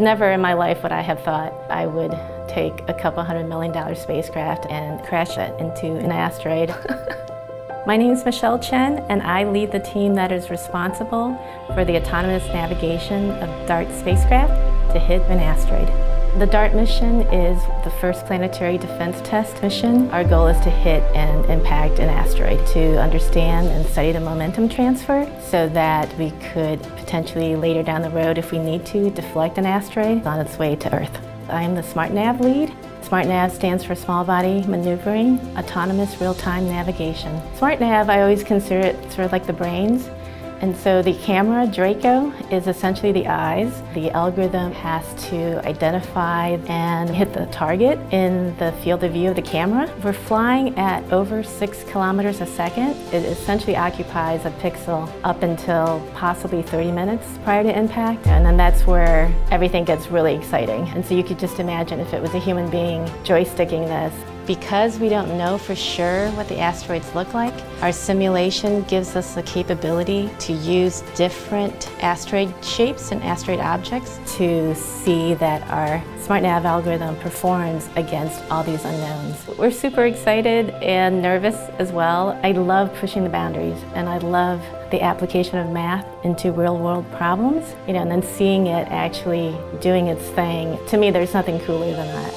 Never in my life would I have thought I would take a couple hundred million dollar spacecraft and crash it into an asteroid. My name is Michelle Chen, and I lead the team that is responsible for the autonomous navigation of DART spacecraft to hit an asteroid. The DART mission is the first planetary defense test mission. Our goal is to hit and impact an asteroid to understand and study the momentum transfer so that we could potentially later down the road, if we need to, deflect an asteroid on its way to Earth. I am the SmartNav lead. SmartNav stands for Small Body Maneuvering Autonomous Real-Time Navigation. SmartNav, I always consider it sort of like the brains. And so the camera, Draco, is essentially the eyes. The algorithm has to identify and hit the target in the field of view of the camera. We're flying at over six kilometers a second. It essentially occupies a pixel up until possibly 30 minutes prior to impact. And then that's where everything gets really exciting. And so you could just imagine if it was a human being joysticking this, because we don't know for sure what the asteroids look like, our simulation gives us the capability to use different asteroid shapes and asteroid objects to see that our SmartNav algorithm performs against all these unknowns. We're super excited and nervous as well. I love pushing the boundaries and I love the application of math into real world problems, you know, and then seeing it actually doing its thing. To me, there's nothing cooler than that.